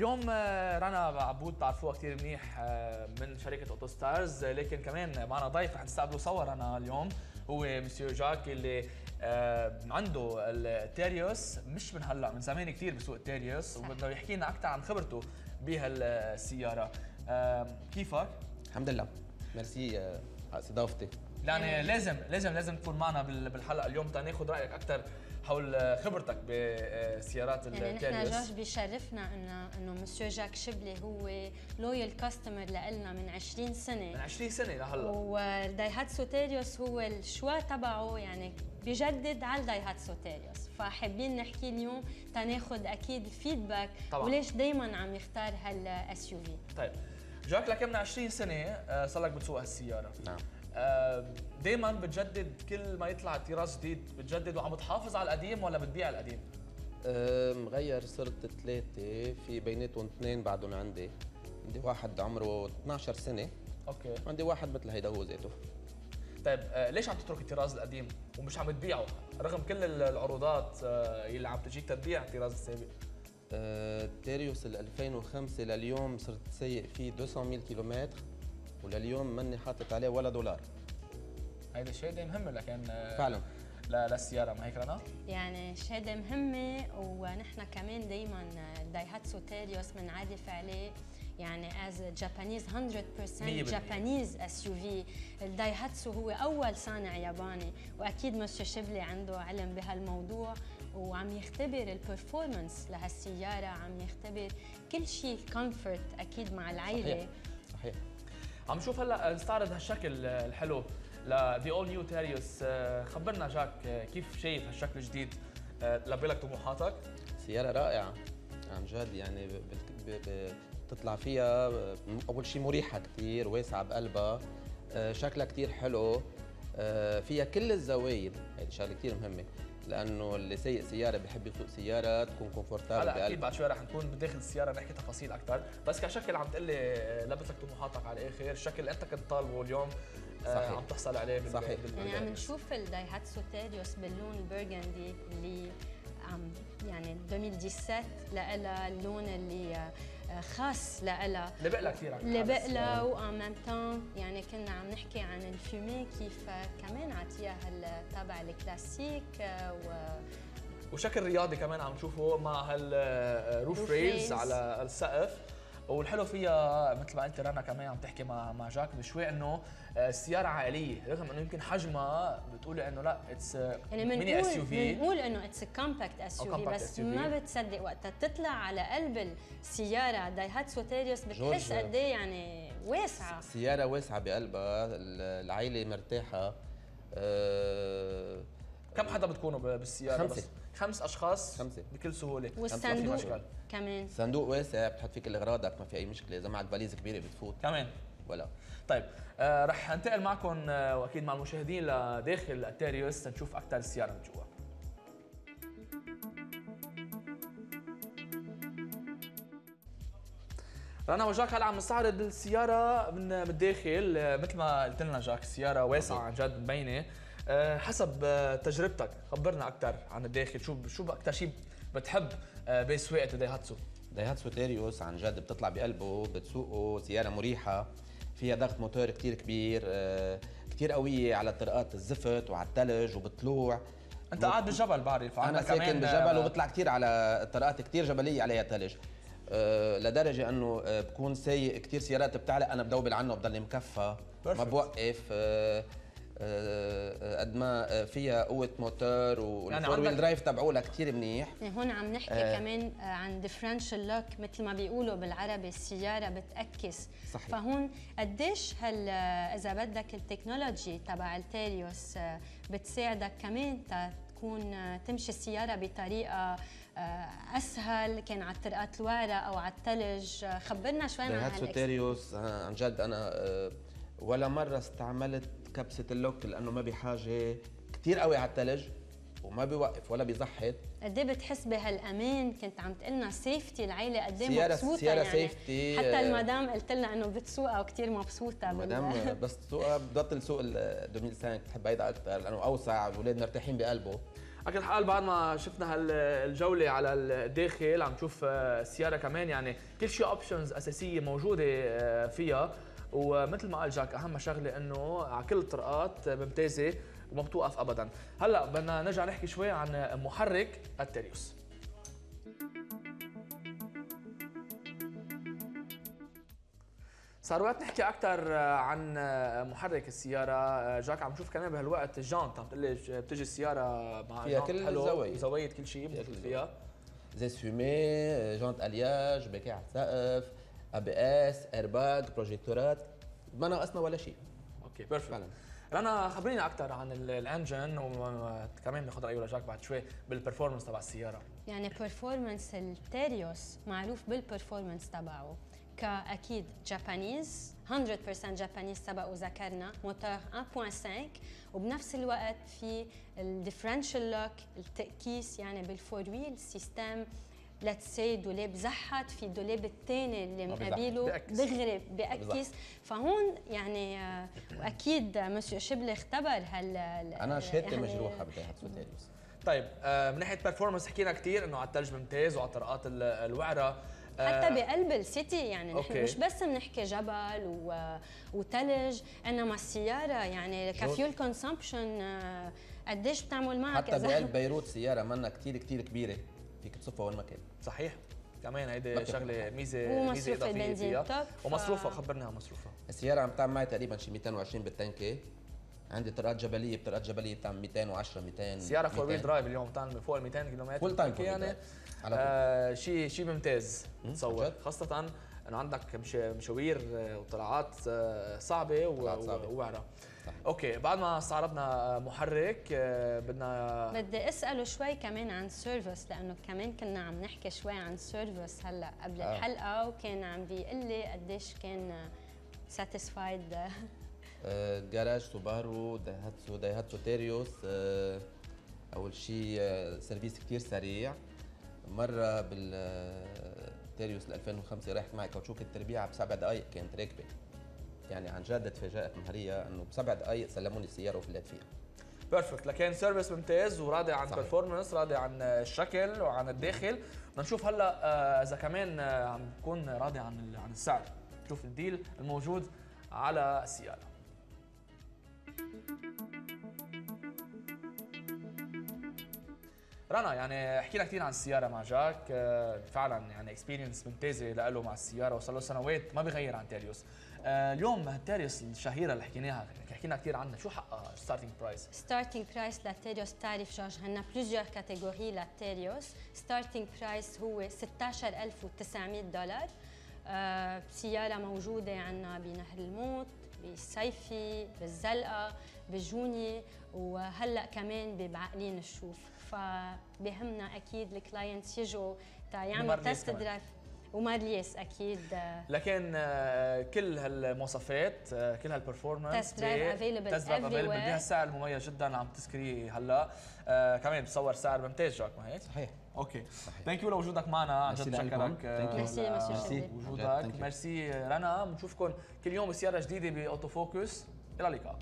اليوم آه، رنا عبود تعرفوها كثير منيح آه، من شركة أوتو ستارز. لكن كمان معنا ضيف رح تستقبلوا سوا رنا اليوم هو مسيو جاك اللي آه، عنده التيريوس مش من هلأ من زمان كثير بسوق التيريوس وبده يحكي لنا أكثر عن خبرته بهالسيارة. كيفك؟ الحمد لله. ميرسي على استضافتي. يعني لازم لازم لازم تكون معنا بالحلقة اليوم. تناخذ رأيك أكثر حول خبرتك بسيارات يعني نحن جوش بيشرفنا إنه إنه مسيو جاك شبلي هو loyal customer لنا من 20 سنة. من 20 سنة لهلا. ودايهاتسو تيريوس هو ال choix تبعه يعني بيجدد على الدايهاتسو تيريوس فحابين نحكي اليوم تناخذ أكيد ال feedback طبعا. وليش دائما عم يختار هال SUV طيب. جاك لك من 20 سنة آه، صار لك بتسوق هالسيارة. نعم. دائما بتجدد كل ما يطلع طراز جديد بتجدد وعم بتحافظ على القديم ولا بتبيع القديم؟ مغير صرت ثلاثة في بيناتهم اثنين بعدهم عندي. عندي واحد عمره 12 سنة. okay. عندي واحد مثل هيدا هو ذاته. طيب آه ليش عم تترك الطراز القديم ومش عم تبيعه؟ رغم كل العروضات آه اللي عم تجيك تبيع الطراز السابق؟ آه تيريوس ال 2005 لليوم صرت سايق فيه 200 كيلومتر. ولليوم ماني حاطط عليه ولا دولار. هيدي شهاده مهمه لكن فعلا. للسياره ما هيك رنا؟ يعني شهاده مهمه ونحن كمان دائما دايهاتسو تيريوس بنعرف عليه يعني as Japanese 100% Japanese SUV الدايهاتسو هو أول صانع ياباني وأكيد مسيو شبلي عنده علم بهالموضوع وعم يختبر ال performance لهالسيارة عم يختبر كل شيء comfort أكيد مع العائله صحيح. صحيح. عم نشوف هلا نستعرض هالشكل الحلو ل the all new تيريوس خبرنا جاك آه، كيف شايف هالشكل الجديد آه، لبى لك طموحاتك؟ سيارة رائعة عن جد يعني بتطلع فيها أول شيء مريحة كثير واسعة بقلبها آه، شكلها كثير حلو فيها كل الزوايد هذه شغلة كثير مهمة لأنه اللي سايق سيارة بحب يسوق سيارة تكون confortable هلا أكيد بعد شوي رح نكون بداخل السيارة نحكي تفاصيل أكثر بس كشكل عم تقول لي لبى لك طموحاتك على الآخر الشكل اللي أنت كنت طالبه اليوم آه، صحيح. عم تحصل عليه صحيح. يعني عم نشوف الدايهاتسو تيريوس باللون ال burgundy اللي عم يعني 2017 لها اللون اللي آه، خاص لها لبق لها كثير لبق لها و en même temps يعني كنا عم نحكي عن ال fumé كيف كمان عطيها هالطابع الكلاسيك آه، و وشكل رياضي كمان عم نشوفه مع هال roof rails على السقف. والحلو فيها مثل ما قلت رنا كمان عم تحكي مع مع جاك بشوي إنه السياره آه، عائلية رغم إنه يمكن حجمها بتقولي إنه لا it's يعني mini SUV بنقول إنه it's compact SUV بس ما بتصدق وقتها. تطلع على قلب السيارة دايهاتسو تيريوس بتحس قد إيه يعني واسعة. سيارة واسعة بقلبها العائله مرتاحة أه كم حدا بتكونوا بالسيارة خمسة. بس؟ خمس أشخاص خمسة. بكل سهولة. والصندوق كمان. صندوق واسع بتحط فيه كل اغراضك ما في أي مشكلة. إذا معك valises كبيرة بتفوت. كمان. ولا. طيب آه رح أنتقل معكم آه وأكيد مع المشاهدين لداخل التيريوس نشوف أكثر السياره من جوا. رنا وجاك هلأ عم نستعرض السياره من الداخل آه، مثل ما قلت لنا جاك السياره واسعة عن جد مبينة. حسب آه، تجربتك. خبرنا أكثر عن الداخل. شو شو أكثر شيء بتحب آه، بسواقه دايهاتسو دايهاتسو تيريوس عن جد بتطلع بقلبه بتسوقه سيارة مريحة فيها ضغط موتور كثير كبير كثير قوية على طرقات الزفت وعلى الثلج وبالطلوع أنت قاعد بالجبل بعرف أنا ساكن بالجبل وبطلع كثير على الطرقات كثير جبلية عليها ثلج لدرجة إنه بكون سايق كثير سيارات بتعلق أنا بدوبل عنه بضلني مكفى ما بوقف قد ما فيها قوة موتور وال four-wheel drive تبعولها كثير منيح. يعني هون عم نحكي آه. كمان عن differential lock مثل ما بيقولوا بالعربي السيارة بتأكس. صحيح. فهون قديش هال إذا بدك ال technology تبع التيريوس بتساعدك كمان تكون تمشي السيارة بطريقة أسهل كان على الطرقات الوعرة أو على الثلج خبرنا شوي عن هالتيريوس عن جد أنا ولا مرة استعملت كبسة ال lock لأنه ما بحاجة كثير قوي على الثلج وما بيوقف ولا بيزحط. قد إيه بتحس بهالأمان؟ كنت عم تقول لنا safety العيلة قد إيه مبسوطة سيارة يعني. سيفتي حتى المدام قلت لنا إنه بتسوقها وكثير مبسوطة المدام بس تسوقها بتبطل تسوق ال 2005 بتحب هيدا أكثر لأنه أوسع الاولاد مرتاحين بقلبه. على كل حال بعد ما شفنا هالجوله على الداخل عم نشوف السيارة كمان يعني كل شيء options أساسية موجودة فيها. ومثل ما قال جاك أهم شغلة إنه على كل الطرقات ممتازة وما بتوقف ابدا. هلأ بدنا نرجع نحكي شوي عن محرك التريوس صار وقت نحكي أكثر عن محرك السيارة. جاك عم نشوف كمان بهالوقت الجانت عم تقول لي بتجي السيارة مع فيها كل الزوايا زوايد كل شيء فيها, فيها. زيت fumé jantes alliage bagage سقف ABS airbag بروجيكتورات ما ناقصنا ولا شيء. okay perfect رنا خبرينا أكثر عن ال engine وكمان بناخذ رأيه لجاك بعد شوي بال performance تبع السيارة. يعني performance التيريوس معروف بال performance تبعه. كأكيد Japanese 100% Japanese سبق وذكرنا موتور 1.5 وبنفس الوقت في ال differential lock التأكيس يعني بال four-wheel system let's say دولاب زحط في دولاب الثاني اللي مقابله دغري بيأكس فهون يعني آه، وأكيد مسيو شبل اختبر هال أنا شهادتي يعني مجروحة بدايهاتسو تيريوس طيب آه، من ناحية performance حكينا كثير إنه على الثلج ممتاز وعلى طرقات الوعرة. حتى آه، بقلب ال city يعني نحن مش بس بنحكي جبل و... وثلج إنما السياره يعني ك fuel consumption قديش بتعمل معها حتى بقلب بيروت سيارة منا كثير كثير كبيرة. فيك تصفها وين ما كان. صحيح؟ كمان هيدي شغلة ميزه ميزة إضافية فيها. ومصروفها خبرنا مصروفها السيارة عم تعمل معي تقريبا شي 220 بالتنكة. عندي طرقات جبلية بطرقات جبلية بتعمل 210 200 سياره four-wheel drive اليوم بتعمل فوق ال 200 كيلومتر full time يعني. آه شيء شيء ممتاز. تصور. خاصة انه عندك مش مشاوير وطلعات آه، صعبة ووعرة. okay بعد ما استعرضنا محرك آه، بدنا بدي أسأله شوي كمان عن service لأنه كمان كنا عم نحكي شوي عن service هلأ قبل آه. الحلقة وكان عم بيقول لي قديش كان satisfied آه، جراج سوبارو دايهاتسو دايهاتسو تيريوس آه، أول شيء service كثير سريع. مرة بالتيريوس 2005 رحت معي كاوتشوك التربيعة بسبع دقائق كانت راكبة. يعني عن جد تفاجأت مهرية إنه بسبع دقائق سلموني السيارة وفلت فيها. perfect لكن service ممتاز وراضي عن performance راضي عن الشكل وعن الداخل. بدنا نشوف هلا آه، إذا كمان آه، عم بكون راضي عن عن السعر. نشوف ال deal الموجود على السيارة. رنا يعني حكينا كثير عن السيارة مع جاك. آه، فعلا يعني experience ممتازة له مع السيارة وصار له سنوات ما بغير عن تيريوس آه، اليوم التيريوس الشهيرة اللي حكيناها حكينا كثير عنها شو حقها؟ starting price starting price للتيريوس بتعرف جورج هنا plusieurs catégories للتيريوس starting price هو 16900 دولار. آه سيارة موجودة عندنا بنهر الموت بالسيفي بالزلقة بالجوني وهلأ كمان ببعقلين الشوف. فبهمنا أكيد ال clients يجوا يعملوا test drive ومارليس أكيد. لكن آه، كل هالمواصفات آه، كل هال performance test drive available test drive available بهالسعر المميز جدا عم تذكريه هلا. آه كمان بتصور سعر ممتاز جاك ما هيك؟ صحيح. okay. thank you لوجودك معنا. عن جد بشكرك merci merci. وجودك ميرسي. رنا بنشوفكم كل يوم بسيارة جديدة باوتو فوكس إلى اللقاء.